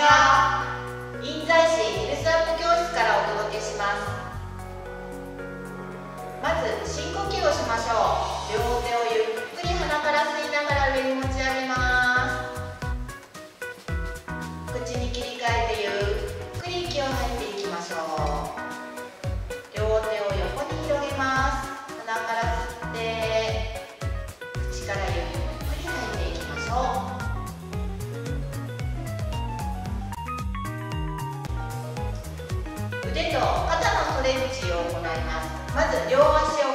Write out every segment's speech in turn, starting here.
は。印西市ヘルスアップ教室からお届けします。まず深呼吸をしましょう。両手をゆっくり鼻から吸いながらのストレッチを行います。まず両足を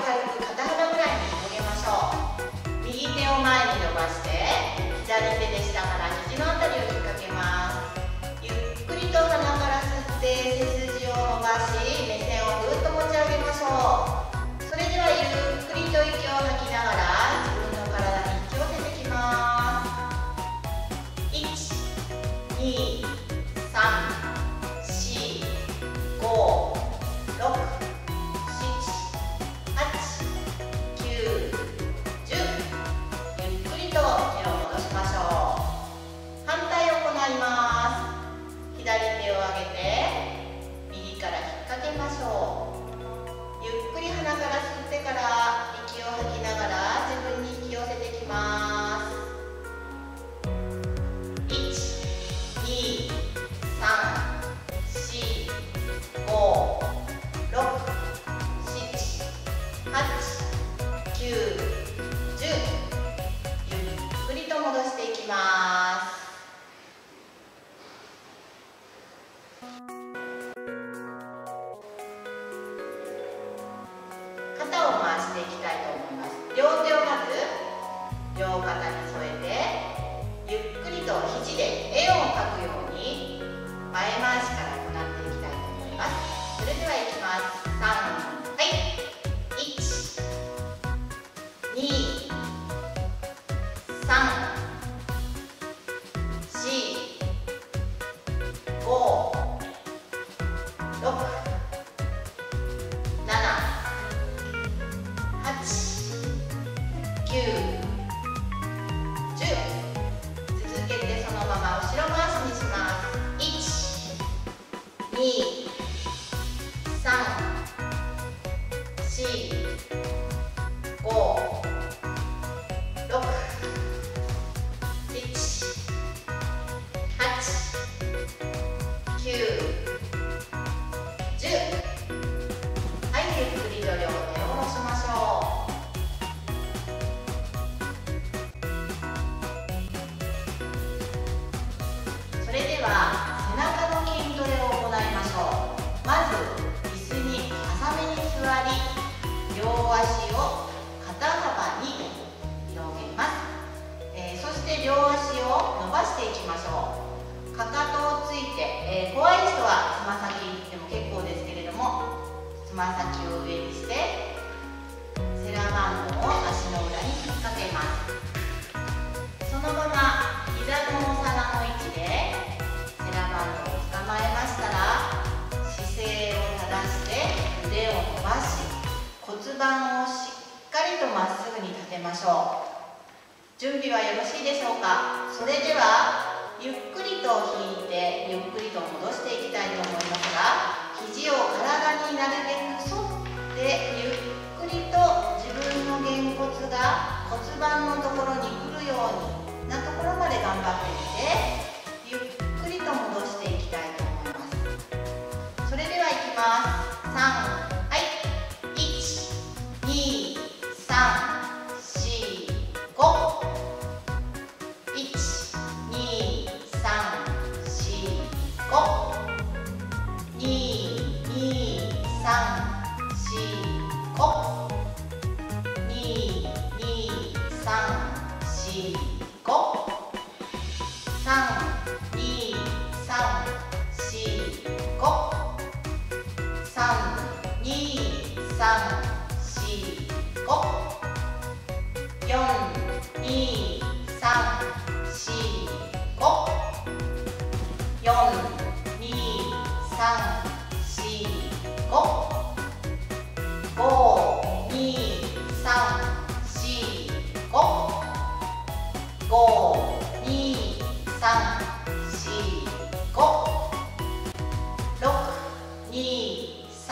about that. see. つま先を上にしてセラバンドを足の裏に引っ掛けます。そのまま膝のお皿の位置でセラバンドを捕まえましたら姿勢を正して腕を伸ばし骨盤をしっかりとまっすぐに立てましょう。準備はよろしいでしょうか？それではゆっくりと引いてゆっくりと戻していきたいと思いますが肘を体にが骨盤のところに来るようになところまで頑張ってみてゆっくりと戻していきたいと思います。それではいきます。3はい。123451234522345四、五、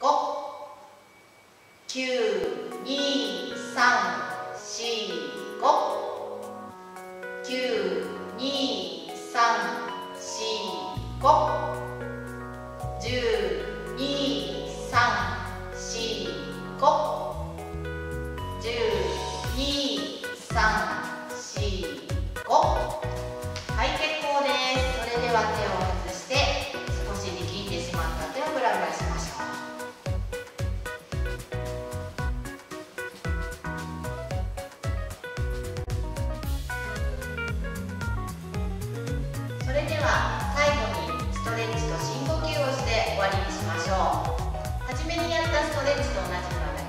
5 9 2 3めにやったストレッチと同じもの